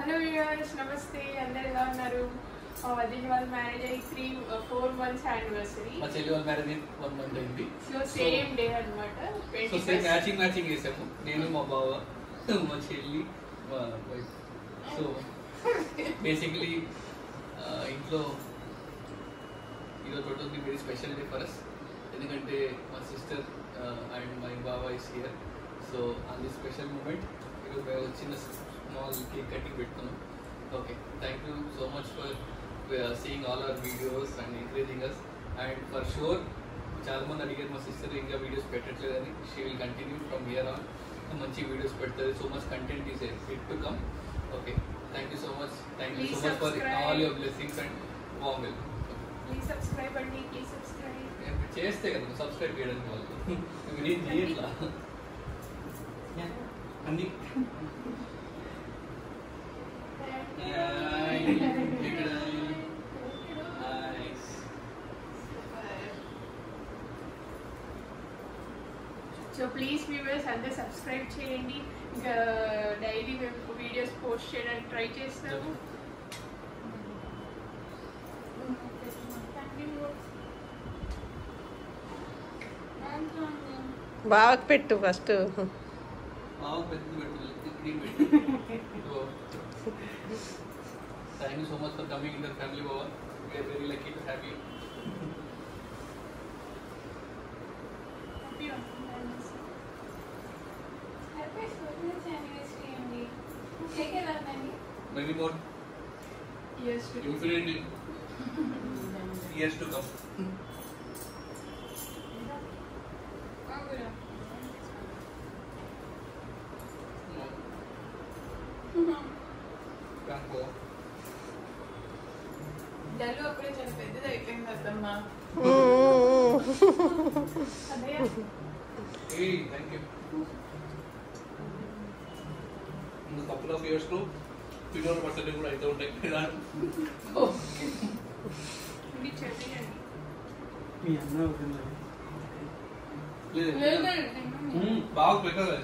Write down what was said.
Hello viewers నమస్తే అందరు ఎలా ఉన్నారు? మా వదిన వాళ్ళ మ్యారేజ్ అయ్యి త్రీ ఫోర్ మంత్స్ యానివర్సరీ మా చెల్లి వాళ్ళ మ్యారేజ్ వన్ మంత్ అయింది. సో సేమ్ డే అనమాట సో సేమ్ మ్యాచింగ్ మ్యాచింగ్ వేసాము నేను మా బావ మా చెల్లి మా వైఫ్ సో బేసిక్లీ ఇంట్లో ఈరోజు ఉంటుంది very special day for us ఎందుకంటే మా సిస్టర్ అండ్ మై బావ is here so this special moment ఈరోజు మేము స్మాల్ కేక్ కటింగ్ పెట్టుకున్నాం okay thank you so much for seeing all our videos and encouraging us and for sure చాలా మంది అడిగారు మా సిస్టర్ ఇంకా videos పెట్టట్లేదని. She will continue from year on మంచి videos పెడుతుంది so much content is fit to come okay thank you so much thank you so much for subscribe. All your blessings and warm well please subscribe అండి please subscribe చేస్తే కదా subscribe చేయడానికి వాళ్ళు నేను చేయట్లా అన్ని. సో ప్లీజ్ వ్యూవర్స్ అందరు subscribe చేయండి ఇంకా డైలీ మేము వీడియోస్ పోస్ట్ చేయడానికి ట్రై చేస్తాము బావకి పెట్టు ఫస్ట్ మాకు పెద్ద పెట్టు Thank you so much for coming in the family, Baba. We are very lucky to have you. Happy Happy anniversary, MD. Take care of Many more? Yes. to come. Infinity. Years to come. Dull అప్పుడే చాలా పెద్దది అయిపోయింది అత్తమ్మా అదే Hey, thank you. In a couple of years లో పిల్లల birthday కూడా అయితే ఉంటాయి ఇది చట్నీ అండి మీ అన్న అవుతుంది లేదు లేదు, లేదు, మ్మ్, బాగా పెట్టాలి